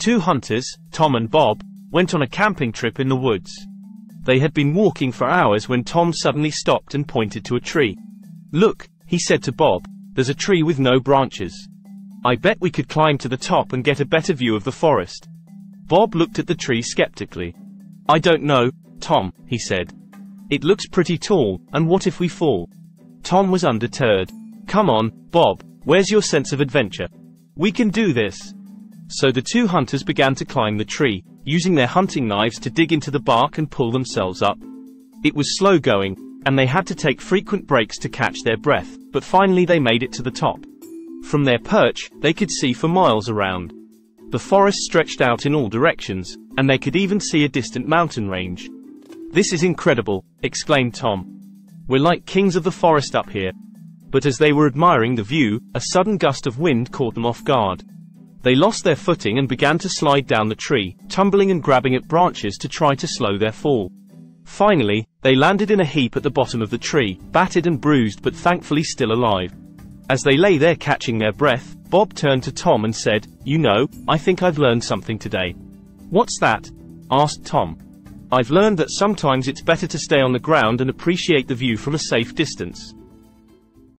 Two hunters, Tom and Bob, went on a camping trip in the woods. They had been walking for hours when Tom suddenly stopped and pointed to a tree. Look, he said to Bob, there's a tree with no branches. I bet we could climb to the top and get a better view of the forest. Bob looked at the tree skeptically. I don't know, Tom, he said. It looks pretty tall, and what if we fall? Tom was undeterred. Come on, Bob, where's your sense of adventure? We can do this. So the two hunters began to climb the tree, using their hunting knives to dig into the bark and pull themselves up. It was slow going, and they had to take frequent breaks to catch their breath, but finally they made it to the top. From their perch, they could see for miles around. The forest stretched out in all directions, and they could even see a distant mountain range. This is incredible, exclaimed Tom. We're like kings of the forest up here. But as they were admiring the view, a sudden gust of wind caught them off guard. They lost their footing and began to slide down the tree, tumbling and grabbing at branches to try to slow their fall. Finally, they landed in a heap at the bottom of the tree, battered and bruised but thankfully still alive. As they lay there catching their breath, Bob turned to Tom and said, You know, I think I've learned something today. What's that? asked Tom. I've learned that sometimes it's better to stay on the ground and appreciate the view from a safe distance.